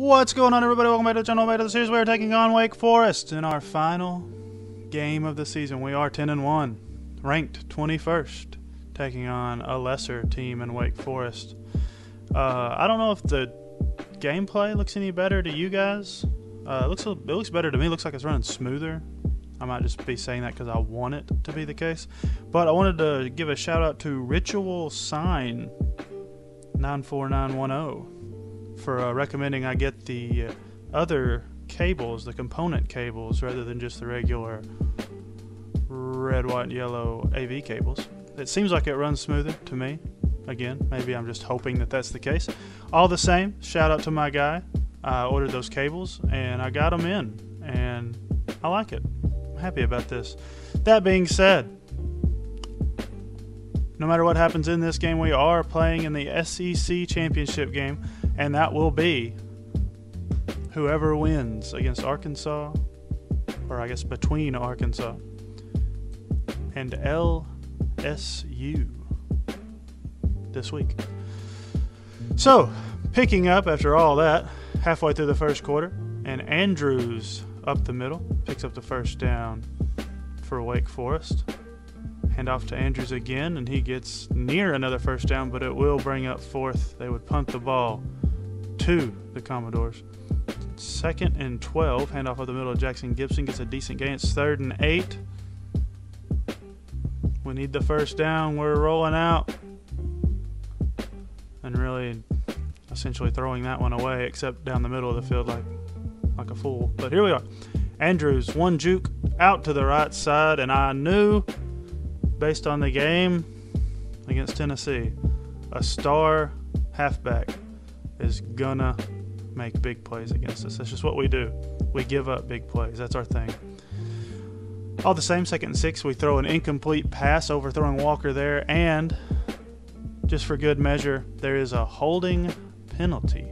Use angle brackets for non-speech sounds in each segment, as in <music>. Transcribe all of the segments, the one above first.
What's going on, everybody? Welcome back to the channel. Back to the series. We are taking on Wake Forest in our final game of the season. We are 10 and 1, ranked 21st, taking on a lesser team in Wake Forest. Uh, I don't know if the gameplay looks any better to you guys. Uh, it looks it looks better to me. It looks like it's running smoother. I might just be saying that because I want it to be the case. But I wanted to give a shout out to Ritual Sign 94910 for uh, recommending I get the uh, other cables, the component cables, rather than just the regular red, white, and yellow AV cables. It seems like it runs smoother to me. Again, maybe I'm just hoping that that's the case. All the same, shout out to my guy. I ordered those cables and I got them in, and I like it. I'm happy about this. That being said, no matter what happens in this game, we are playing in the SEC championship game and that will be whoever wins against Arkansas, or I guess between Arkansas and LSU this week. So, picking up after all that, halfway through the first quarter, and Andrews up the middle picks up the first down for Wake Forest. Hand off to Andrews again, and he gets near another first down, but it will bring up fourth. They would punt the ball to the Commodores. Second and 12, handoff of the middle of Jackson Gibson gets a decent gain. It's third and eight. We need the first down. We're rolling out. And really, essentially throwing that one away, except down the middle of the field like, like a fool. But here we are. Andrews, one juke out to the right side, and I knew, based on the game against Tennessee, a star halfback is gonna make big plays against us. That's just what we do. We give up big plays. That's our thing. All the same, second and six, we throw an incomplete pass, overthrowing Walker there, and just for good measure, there is a holding penalty.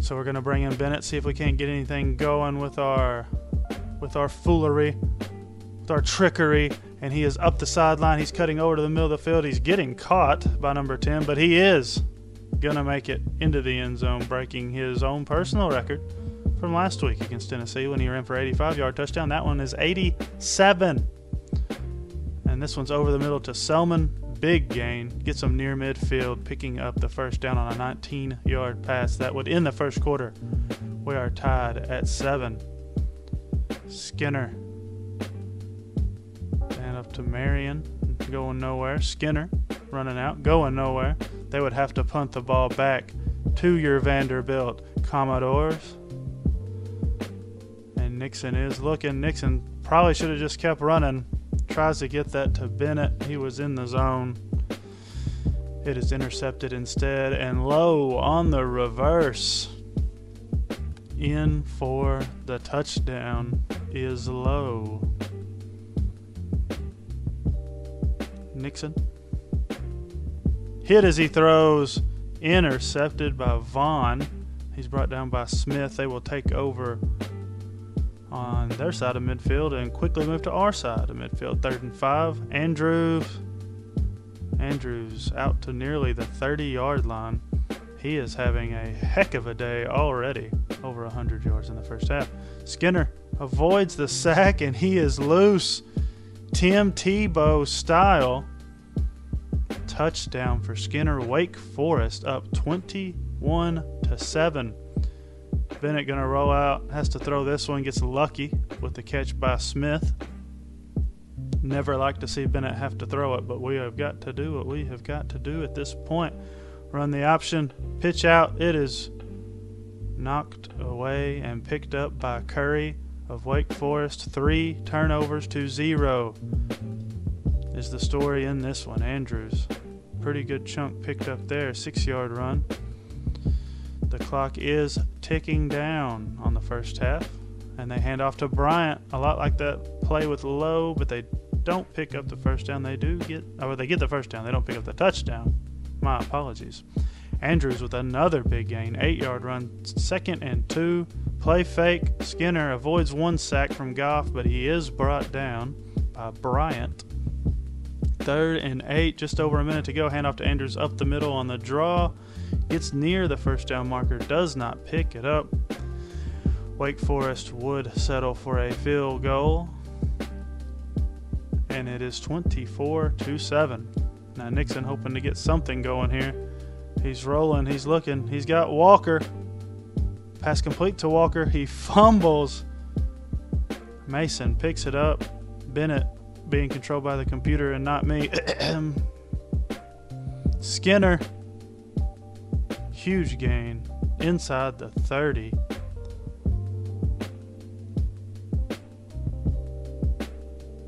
So we're gonna bring in Bennett, see if we can't get anything going with our with our foolery, with our trickery, and he is up the sideline. He's cutting over to the middle of the field. He's getting caught by number 10, but he is going to make it into the end zone, breaking his own personal record from last week against Tennessee when he ran for 85 yard touchdown. That one is 87. And this one's over the middle to Selman. Big gain. Gets him near midfield, picking up the first down on a 19 yard pass. That would end the first quarter. We are tied at seven. Skinner up to Marion, going nowhere. Skinner running out, going nowhere. They would have to punt the ball back to your Vanderbilt Commodores. And Nickson is looking. Nickson probably should have just kept running. Tries to get that to Bennett. He was in the zone. It is intercepted instead, and low on the reverse. In for the touchdown is low. Nickson. Hit as he throws, intercepted by Vaughn. He's brought down by Smith. They will take over on their side of midfield and quickly move to our side of midfield. Third and five. Andrews. Andrews out to nearly the 30 yard line. He is having a heck of a day already. Over 100 yards in the first half. Skinner avoids the sack and he is loose. Tim Tebow style touchdown for Skinner. Wake Forest up 21 to 7. Bennett going to roll out, has to throw this one, gets lucky with the catch by Smith. Never like to see Bennett have to throw it, but we have got to do what we have got to do at this point. Run the option, pitch out. It is knocked away and picked up by Curry of Wake Forest. Three turnovers to zero is the story in this one. Andrews pretty good chunk picked up there. Six yard run. The clock is ticking down on the first half. And they hand off to Bryant. A lot like that play with Lowe, but they don't pick up the first down. They do get, or they get the first down. They don't pick up the touchdown. My apologies. Andrews with another big gain. Eight yard run. Second and two. Play fake. Skinner avoids one sack from Goff, but he is brought down by Bryant Third and eight, just over a minute to go. Handoff to Andrews up the middle on the draw. Gets near the first down marker, does not pick it up. Wake Forest would settle for a field goal. And it is 24 to 7. Now Nickson hoping to get something going here. He's rolling, he's looking, he's got Walker. Pass complete to Walker. He fumbles. Mason picks it up. Bennett being controlled by the computer and not me. <clears throat> Skinner. Huge gain inside the 30.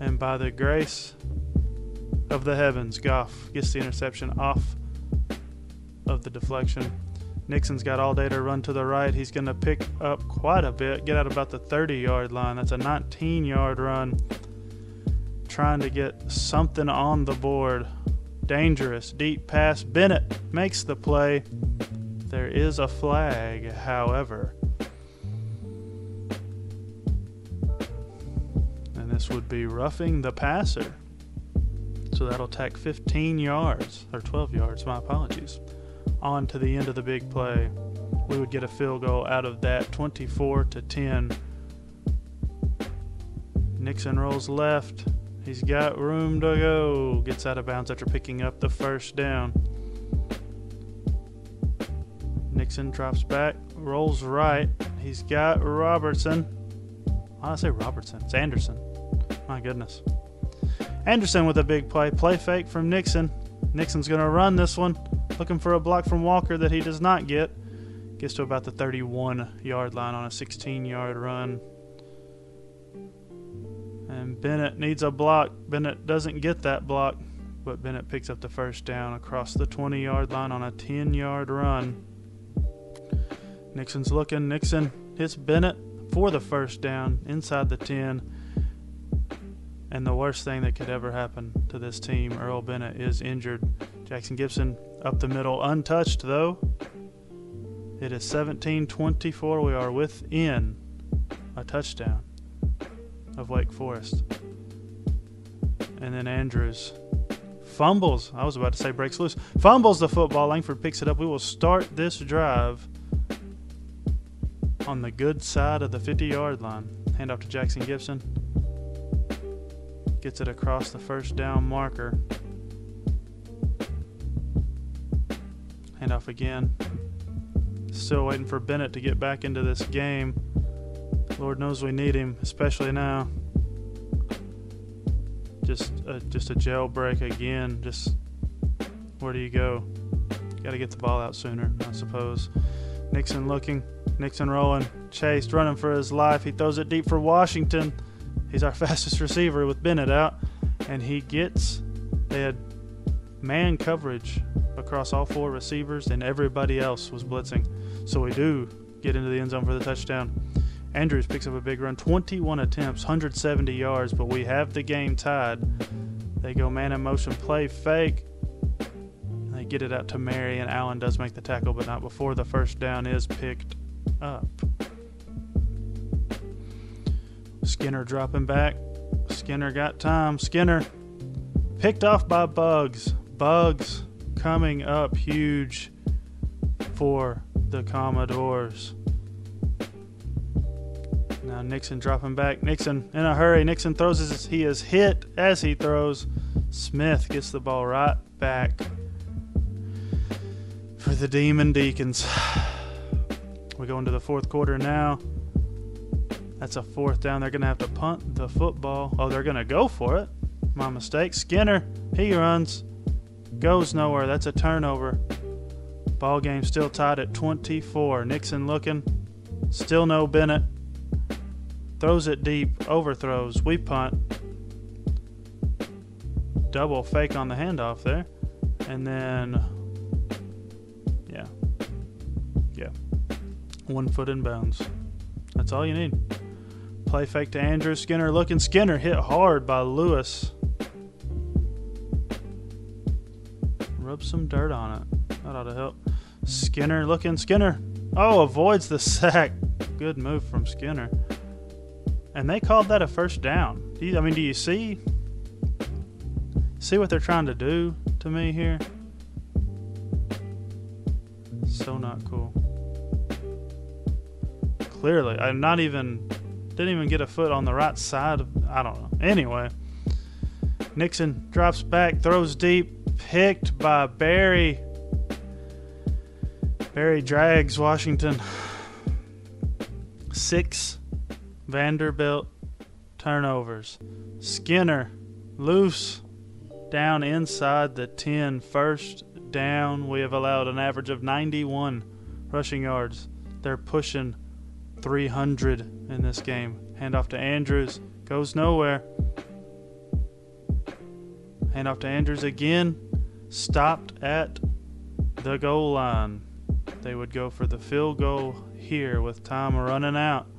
And by the grace of the heavens, Goff gets the interception off of the deflection. Nickson's got all day to run to the right. He's going to pick up quite a bit, get out about the 30 yard line. That's a 19 yard run. Trying to get something on the board. Dangerous. Deep pass. Bennett makes the play. There is a flag, however. And this would be roughing the passer. So that'll tack 15 yards, or 12 yards, my apologies on to the end of the big play. We would get a field goal out of that 24 to 10. Nickson rolls left. He's got room to go. Gets out of bounds after picking up the first down. Nickson drops back, rolls right. He's got Robertson. Why did I say Robertson? It's Anderson. My goodness. Anderson with a big play. Play fake from Nickson. Nickson's going to run this one. Looking for a block from Walker that he does not get. Gets to about the 31 yard line on a 16 yard run. And Bennett needs a block. Bennett doesn't get that block, but Bennett picks up the first down across the 20 yard line on a 10 yard run. Nickson's looking. Nickson hits Bennett for the first down inside the 10. And the worst thing that could ever happen to this team, Earl Bennett is injured. Jackson Gibson up the middle, untouched though. It is 17 24. We are within a touchdown of Wake Forest. And then Andrews fumbles. I was about to say breaks loose. Fumbles the football. Langford picks it up. We will start this drive on the good side of the 50 yard line. Hand off to Jackson Gibson. Gets it across the first down marker. Handoff again. Still waiting for Bennett to get back into this game. Lord knows we need him, especially now. Just a, just a jailbreak again. Just where do you go? Got to get the ball out sooner, I suppose. Nickson looking, Nickson rolling, chased, running for his life. He throws it deep for Washington. He's our <laughs> fastest receiver with Bennett out, and he gets. They had man coverage across all four receivers, and everybody else was blitzing. So we do get into the end zone for the touchdown. Andrews picks up a big run, 21 attempts, 170 yards, but we have the game tied. They go man in motion, play fake. They get it out to Mary, and Allen does make the tackle, but not before the first down is picked up. Skinner dropping back. Skinner got time. Skinner picked off by Bugs. Bugs coming up huge for the Commodores. Now Nickson dropping back. Nickson in a hurry. Nickson throws as he is hit as he throws. Smith gets the ball right back for the Demon Deacons. <sighs> We go into the fourth quarter now. That's a fourth down. They're going to have to punt the football. Oh, they're going to go for it. My mistake. Skinner, he runs goes nowhere. That's a turnover. Ball game still tied at 24. Nickson looking. Still no Bennett. Throws it deep. Overthrows. We punt. Double fake on the handoff there. And then, yeah. Yeah. One foot in bounds. That's all you need. Play fake to Andrew Skinner. Looking. Skinner hit hard by Lewis. Rub some dirt on it. That ought to help. Skinner looking. Skinner. Oh, avoids the sack. Good move from Skinner. And they called that a first down. I mean, do you see? See what they're trying to do to me here? So not cool. Clearly, I'm not even didn't even get a foot on the right side of I don't know. Anyway, Nickson drops back, throws deep, picked by Barry. Barry drags Washington. Six Vanderbilt turnovers. Skinner loose down inside the 10. First down. We have allowed an average of 91 rushing yards. They're pushing 300 in this game. Handoff to Andrews. Goes nowhere. Handoff to Andrews again. Stopped at the goal line. They would go for the field goal here with time running out.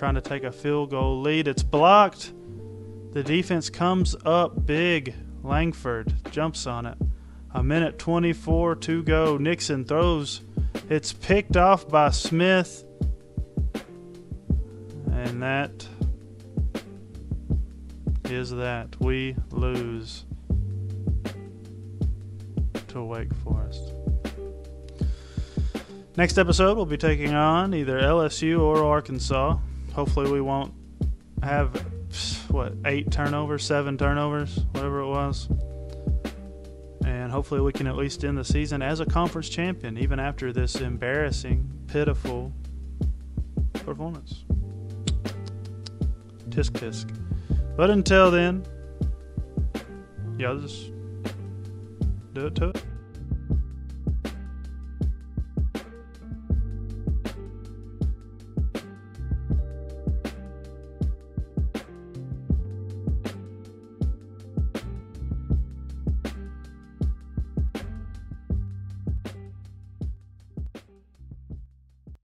Trying to take a field goal lead. It's blocked. The defense comes up big. Langford jumps on it. A minute 24 to go. Nickson throws. It's picked off by Smith. And that is that. We lose to Wake Forest. Next episode, we'll be taking on either LSU or Arkansas. Hopefully, we won't have, what, eight turnovers, seven turnovers, whatever it was. And hopefully, we can at least end the season as a conference champion, even after this embarrassing, pitiful performance. Tisk tisk. But until then, y'all just do it to it.